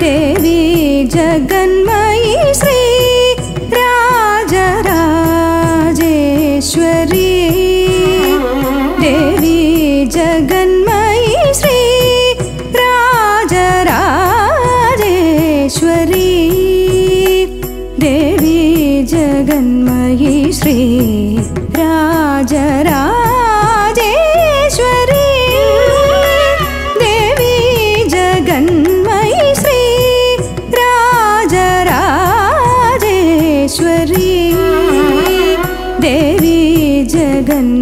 देवी जगन्मयी श्री राजराजेश्वरी। देवी जगन्मयी श्री राजराजेश्वरी। देवी जगन्मयी जगन्मयी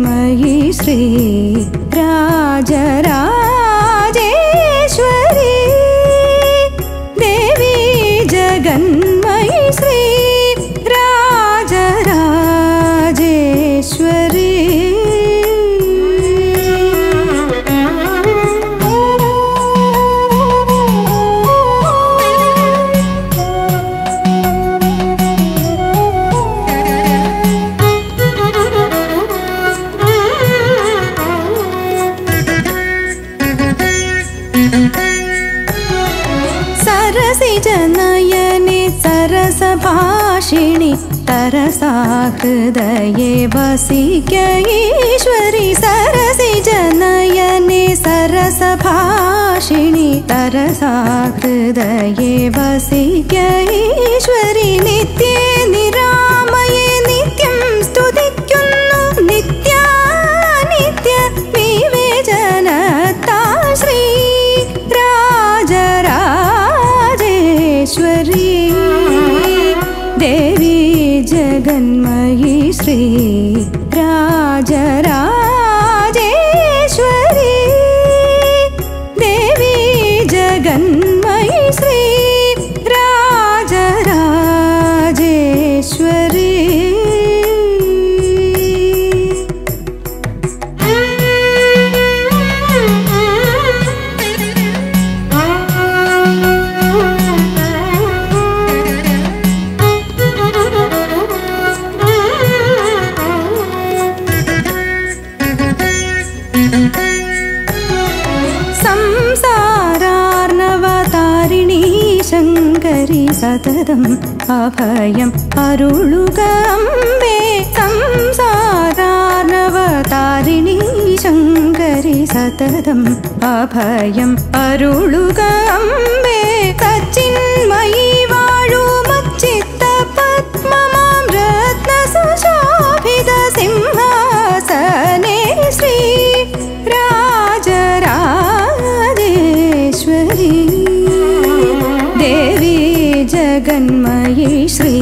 सरसभाषिणि तरसा हृदये वसिक्य ईश्वरि सरसिजनयने सरसभाषिणि तरसा हृदये वसिक्य ईश्वरि नित्ये जगन्मयी श्री राजराजेश्वरी सततम् अभयम् अरुळुगम्बे संसारार्णवतारिणी शङ्करि सततम् अभयम् अरुळुगम्बे तच्चिन्मयी जगन्मयी श्री